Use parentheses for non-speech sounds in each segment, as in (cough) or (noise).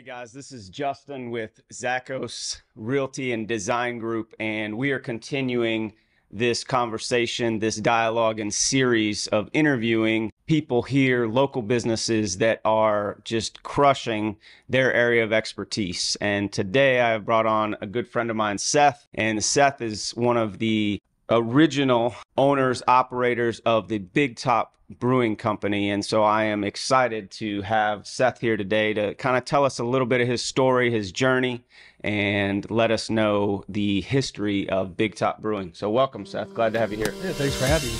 Hey guys, this is Justin with Zachos Realty and Design Group, and we are continuing this conversation, this dialogue and series of interviewing people here, local businesses that are just crushing their area of expertise. And today I have brought on a good friend of mine, Seth, and Seth is one of the original owners, operators of the Big Top Brewing Company. And so I am excited to have Seth here today to kind of tell us a little bit of his story, his journey, and let us know the history of Big Top Brewing. So welcome, Seth. Glad to have you here. Yeah, thanks for having me.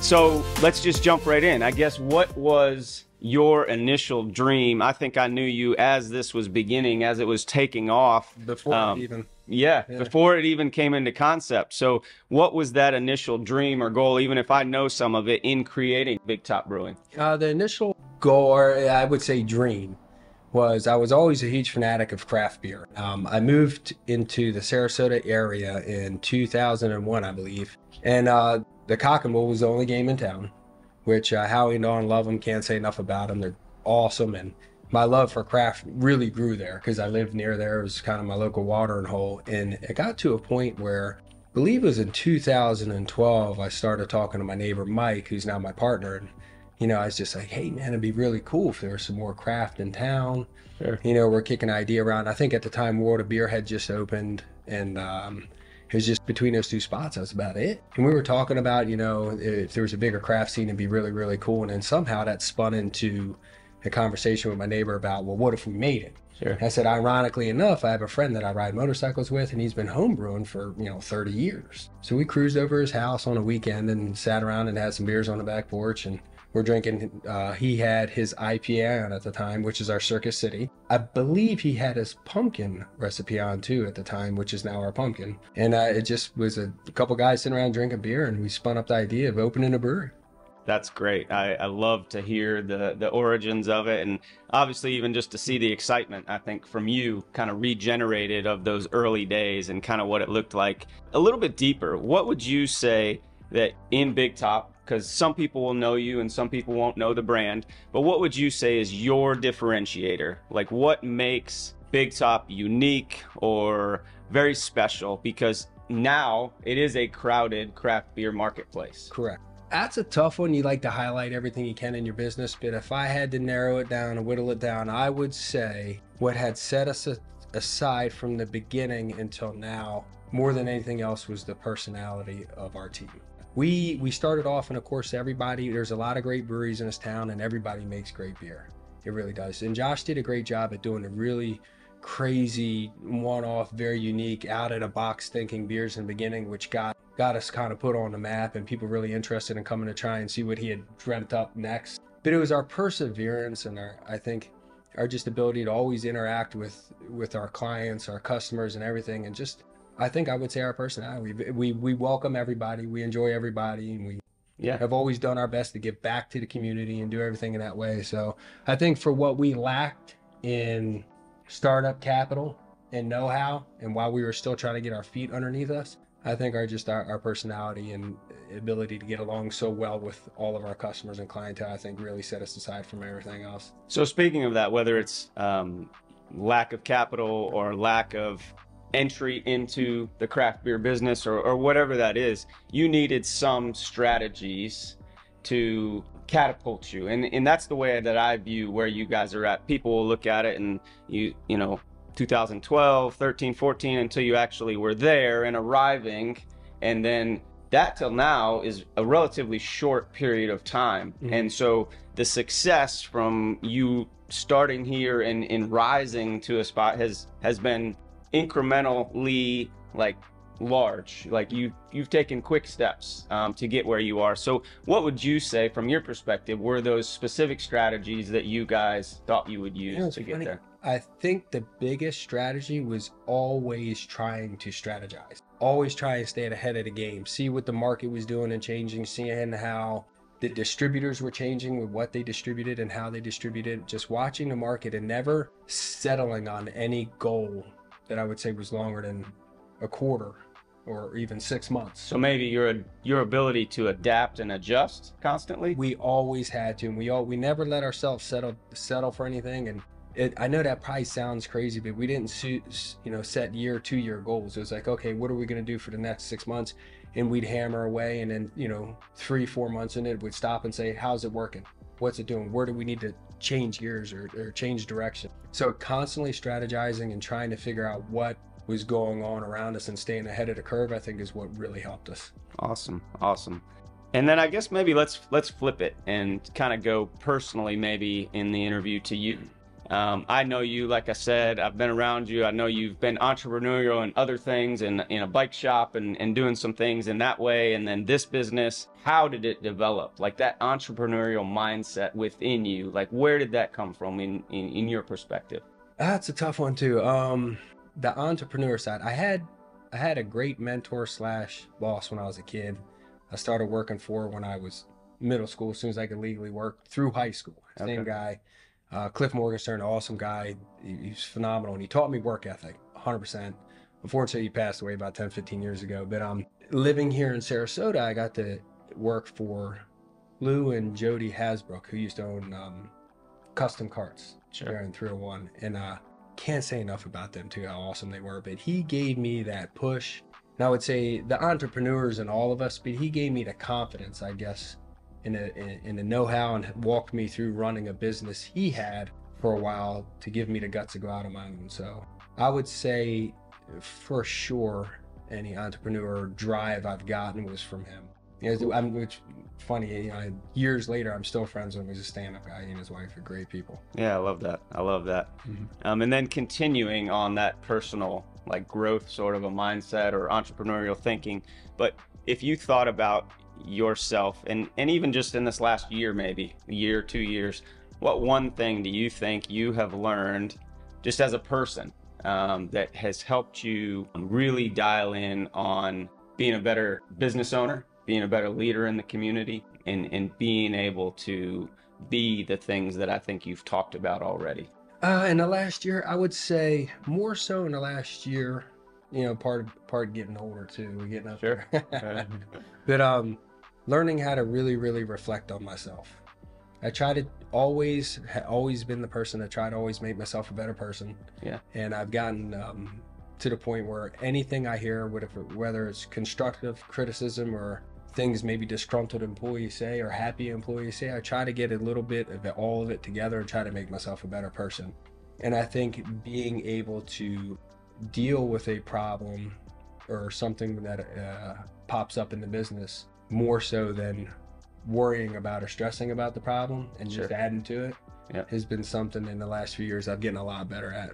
So let's just jump right in. I guess what was your initial dream? I think I knew you as this was beginning, as it was taking off. Before Um, even. Yeah, Yeah. before it even came into concept. So, what was that initial dream or goal, even if I know some of it, in creating Big Top Brewing? Uh, the initial goal, or I would say dream, was I was always a huge fanatic of craft beer. Um, I moved into the Sarasota area in 2001, I believe, and uh, the Cock and Bull was the only game in town, which uh, Howie and Dawn love them. Can't say enough about them. They're awesome, and my love for craft really grew there because I lived near there. It was kind of my local watering hole, and it got to a point where. I believe it was in 2012 I started talking to my neighbor Mike, who's now my partner, and you know, I was just like, hey man, it'd be really cool if there was some more craft in town. Sure. You know, we're kicking an idea around. I think at the time World of Beer had just opened and um it was just between those two spots, that was about it. And we were talking about, you know, if there was a bigger craft scene, it'd be really, really cool. And then somehow that spun into a conversation with my neighbor about, well, what if we made it? Sure. I said, ironically enough, I have a friend that I ride motorcycles with, and he's been homebrewing for you know 30 years. So we cruised over his house on a weekend and sat around and had some beers on the back porch, and we're drinking. Uh, he had his IPA on at the time, which is our Circus City. I believe he had his pumpkin recipe on too at the time, which is now our pumpkin. And uh, it just was a couple guys sitting around drinking beer, and we spun up the idea of opening a brewery. That's great. I, I love to hear the the origins of it, and obviously even just to see the excitement. I think from you, kind of regenerated of those early days and kind of what it looked like. A little bit deeper. What would you say that in Big Top? Because some people will know you and some people won't know the brand. But what would you say is your differentiator? Like what makes Big Top unique or very special? Because now it is a crowded craft beer marketplace. Correct. That's a tough one. You like to highlight everything you can in your business, but if I had to narrow it down and whittle it down, I would say what had set us aside from the beginning until now, more than anything else, was the personality of our team. We we started off, and of course, everybody. There's a lot of great breweries in this town, and everybody makes great beer. It really does. And Josh did a great job at doing a really crazy, one-off, very unique, out-of-the-box thinking beers in the beginning, which got got us kind of put on the map and people really interested in coming to try and see what he had dreamt up next. But it was our perseverance and our, I think, our just ability to always interact with with our clients, our customers, and everything, and just. I think I would say our personality. We, we we welcome everybody. We enjoy everybody, and we Yeah. have always done our best to give back to the community and do everything in that way. So I think for what we lacked in startup capital and know-how, and while we were still trying to get our feet underneath us, I think our just our, our personality and ability to get along so well with all of our customers and clientele, I think really set us aside from everything else. So speaking of that, whether it's um, lack of capital or lack of entry into the craft beer business or, or whatever that is, you needed some strategies to catapult you. And and that's the way that I view where you guys are at. People will look at it and you you know 2012, 13, 14 until you actually were there and arriving and then that till now is a relatively short period of time. Mhm. And so the success from you starting here and, and rising to a spot has has been incrementally like large. Like you you've taken quick steps um, to get where you are. So what would you say from your perspective were those specific strategies that you guys thought you would use You know, to get funny. there? I think the biggest strategy was always trying to strategize, always try and stay ahead of the game, see what the market was doing and changing, seeing how the distributors were changing with what they distributed and how they distributed, just watching the market and never settling on any goal that I would say was longer than a quarter or even six months. So maybe your your ability to adapt and adjust constantly. We always had to, and we all we never let ourselves settle settle for anything. And it, I know that probably sounds crazy, but we didn't suit, you know set year two year goals. It was like, okay, what are we going to do for the next six months? And we'd hammer away, and then you know three four months in it, we'd stop and say, how's it working? What's it doing? Where do we need to change gears or, or change direction? So constantly strategizing and trying to figure out what was going on around us and staying ahead of the curve, I think is what really helped us. Awesome. Awesome. And then I guess maybe let's let's flip it and kind of go personally maybe in the interview to you. Um, I know you, like I said, I've been around you. I know you've been entrepreneurial and other things and in a bike shop and, and doing some things in that way. And then this business, how did it develop? Like that entrepreneurial mindset within you, like where did that come from in, in, in your perspective? That's a tough one too. Um, the entrepreneur side, I had I had a great mentor slash boss when I was a kid. I started working for when I was middle school, as soon as I could legally work through high school. Same okay. guy, uh, Cliff Morgenstern, awesome guy. He, he's phenomenal, and he taught me work ethic, 100%. Unfortunately, he passed away about 10, 15 years ago. But um, living here in Sarasota, I got to work for Lou and Jody Hasbrook, who used to own um, custom carts sure. there in 301. And uh, can't say enough about them too, how awesome they were. But he gave me that push. And I would say the entrepreneurs and all of us, but he gave me the confidence, I guess, in the, in, in the know-how and walked me through running a business he had for a while to give me the guts to go out on my own. So I would say for sure any entrepreneur drive I've gotten was from him. You know, I'm, which funny, you know, years later, I'm still friends with him. He's a stand-up guy. He and his wife are great people. Yeah, I love that. I love that. Mm-hmm. Um, and then continuing on that personal like growth sort of a mindset or entrepreneurial thinking. But if you thought about yourself and, and even just in this last year, maybe year, two years, what one thing do you think you have learned just as a person um, that has helped you really dial in on being a better business owner being a better leader in the community and, and being able to be the things that I think you've talked about already? Uh, in the last year, I would say more so in the last year. You know, part of, part getting older too, We're getting up sure. there. (laughs) but um, learning how to really, really reflect on myself. I try to always, always been the person that tried to always make myself a better person. Yeah. And I've gotten um, to the point where anything I hear, whether whether it's constructive criticism or things maybe disgruntled employees say or happy employees say. I try to get a little bit of all of it together and try to make myself a better person. And I think being able to deal with a problem or something that uh, pops up in the business more so than worrying about or stressing about the problem and sure. just adding to it yep. has been something in the last few years I've gotten a lot better at.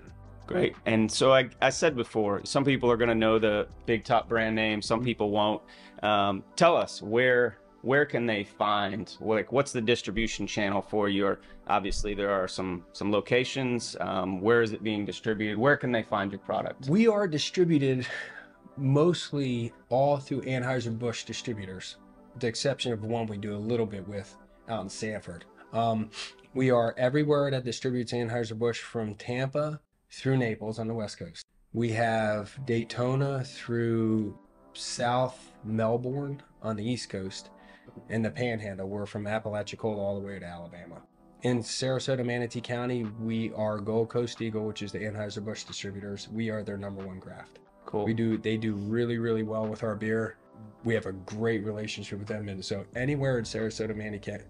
Great. And so I, I said before, some people are going to know the big top brand name, some people won't. Um, tell us where where can they find like what's the distribution channel for your obviously there are some some locations. Um, where is it being distributed? Where can they find your product? We are distributed mostly all through Anheuser Busch distributors, with the exception of one we do a little bit with out in Sanford. Um, we are everywhere that distributes Anheuser Busch from Tampa through Naples on the West Coast. We have Daytona through South Melbourne on the East Coast, and the Panhandle. We're from Apalachicola all the way to Alabama. In Sarasota, Manatee County, we are Gold Coast Eagle, which is the Anheuser-Busch distributors. We are their number one craft. Cool. We do they do really, really well with our beer. We have a great relationship with them. And so anywhere in Sarasota,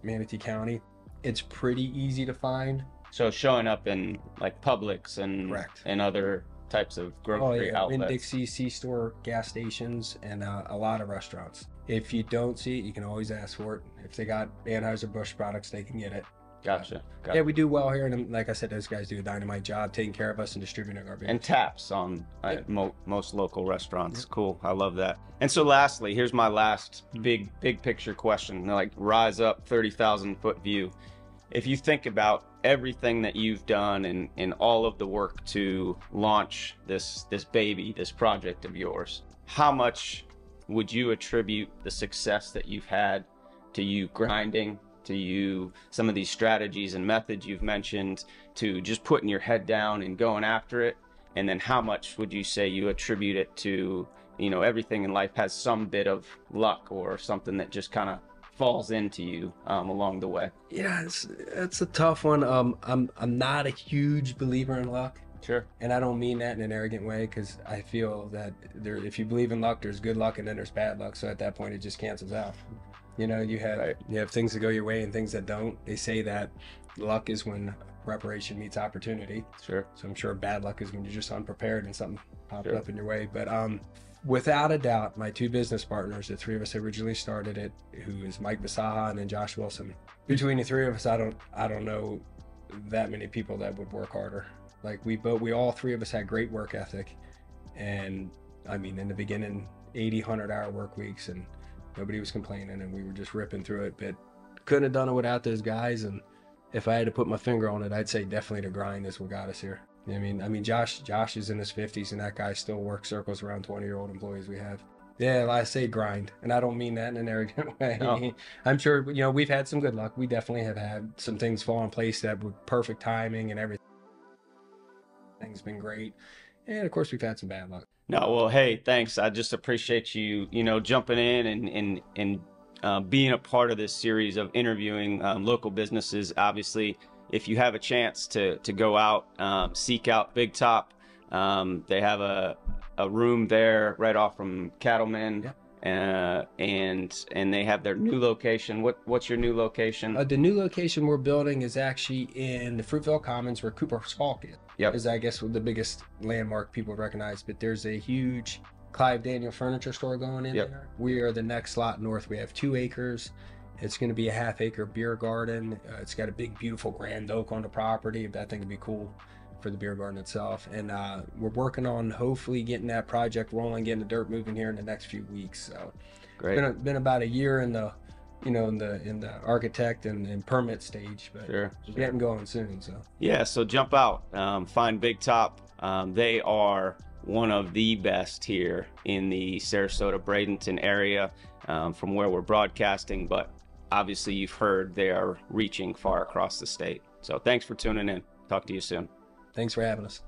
Manatee County, it's pretty easy to find. So showing up in like Publix and Correct. and other types of grocery oh, yeah. outlets. Winn-Dixie, C-store, gas stations, and uh, a lot of restaurants. If you don't see it, you can always ask for it. If they got Anheuser-Busch products, they can get it. Gotcha. gotcha. Yeah, we do well here, and like I said, those guys do a dynamite job taking care of us and distributing our beer. And taps on uh, mo- most local restaurants. Cool. I love that. And so, lastly, here's my last big, big picture question. Like, rise up, thirty thousand foot view if you think about everything that you've done and, and all of the work to launch this this baby, this project of yours, how much would you attribute the success that you've had to you grinding, to you some of these strategies and methods you've mentioned, to just putting your head down and going after it? And then how much would you say you attribute it to you know everything in life has some bit of luck or something that just kind of falls into you um, along the way. Yeah, it's it's a tough one. Um, I'm I'm not a huge believer in luck. Sure. And I don't mean that in an arrogant way because I feel that there, if you believe in luck, there's good luck and then there's bad luck. So at that point, it just cancels out. You know, you have Right. you have things that go your way and things that don't. They say that luck is when preparation meets opportunity. Sure. So I'm sure bad luck is when you're just unprepared and something popped Sure. up in your way. But um, without a doubt, my two business partners, the three of us originally started it, who is Mike Basaha and then Josh Wilson. Between the three of us, I don't I don't know that many people that would work harder. Like we both we all three of us had great work ethic, and I mean in the beginning, 80, 100 hour work weeks, and nobody was complaining, and we were just ripping through it. But couldn't have done it without those guys, and if I had to put my finger on it, I'd say definitely the grind is what got us here. You know I mean, I mean, Josh, Josh is in his fifties, and that guy still works circles around twenty-year-old employees we have. Yeah, I say grind, and I don't mean that in an arrogant (laughs) way. No. I'm sure you know we've had some good luck. We definitely have had some things fall in place that were perfect timing and everything. Things been great, and of course we've had some bad luck. No, well, hey, thanks. I just appreciate you, you know, jumping in and and and uh, being a part of this series of interviewing um, local businesses. Obviously, if you have a chance to to go out, um, seek out Big Top. Um, they have a a room there right off from Cattlemen. Uh, and and they have their new location. What what's your new location? Uh, the new location we're building is actually in the Fruitville Commons, where Cooper Hawk is. Yep. Is I guess the biggest landmark people recognize. But there's a huge Clive Daniel furniture store going in Yep. there. We are the next lot north. We have two acres. It's going to be a half acre beer garden. Uh, it's got a big, beautiful grand oak on the property. That thing would be cool for the beer garden itself. And uh, we're working on hopefully getting that project rolling, getting the dirt moving here in the next few weeks. So Great. been, a, been about a year in the you know in the in the architect and, and permit stage but Sure. we're getting going soon so Yeah, so jump out, um, find Big Top. Um, they are one of the best here in the Sarasota Bradenton area um, from where we're broadcasting, but obviously you've heard they are reaching far across the state. So thanks for tuning in. Talk to you soon. thanks for having us